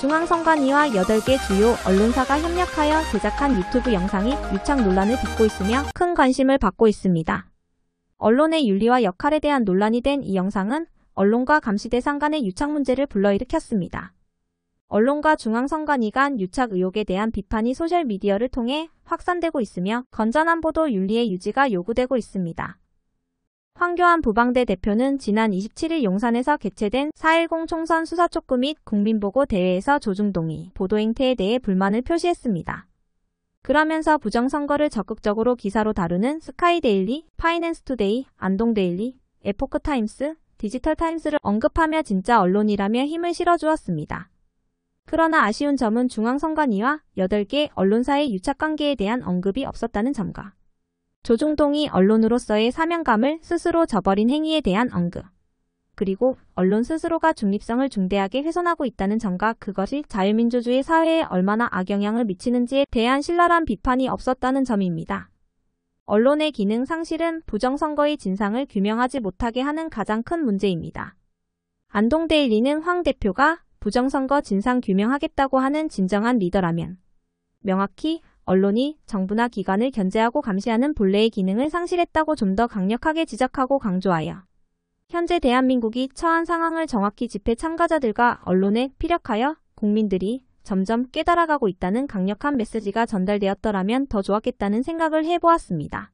중앙선관위와 8개 주요 언론사가 협력하여 제작한 유튜브 영상이 유착 논란을 빚고 있으며 큰 관심을 받고 있습니다. 언론의 윤리와 역할에 대한 논란이 된 이 영상은 언론과 감시대상 간의 유착 문제를 불러일으켰습니다. 언론과 중앙선관위 간 유착 의혹에 대한 비판이 소셜미디어를 통해 확산되고 있으며 건전한 보도 윤리의 유지가 요구되고 있습니다. 황교안 부방대 대표는 지난 27일 용산에서 개최된 4.10 총선 수사촉구 및 국민보고 대회에서 조중동이 보도 행태에 대해 불만을 표시했습니다. 그러면서 부정선거를 적극적으로 기사로 다루는 스카이데일리, 파이낸스투데이, 안동데일리, 에포크타임스, 디지털타임스를 언급하며 진짜 언론이라며 힘을 실어주었습니다. 그러나 아쉬운 점은 중앙선관위와 8개 언론사의 유착관계에 대한 언급이 없었다는 점과 조중동이 언론으로서의 사명감을 스스로 저버린 행위에 대한 언급. 그리고 언론 스스로가 중립성을 중대하게 훼손하고 있다는 점과 그것이 자유민주주의 사회에 얼마나 악영향을 미치는지에 대한 신랄한 비판이 없었다는 점입니다. 언론의 기능 상실은 부정선거의 진상을 규명하지 못하게 하는 가장 큰 문제입니다. 안동데일리는 황 대표가 부정선거 진상 규명하겠다고 하는 진정한 리더라면 명확히 언론이 정부나 기관을 견제하고 감시하는 본래의 기능을 상실했다고 좀 더 강력하게 지적하고 강조하여 현재 대한민국이 처한 상황을 정확히 집회 참가자들과 언론에 피력하여 국민들이 점점 깨달아가고 있다는 강력한 메시지가 전달되었더라면 더 좋았겠다는 생각을 해보았습니다.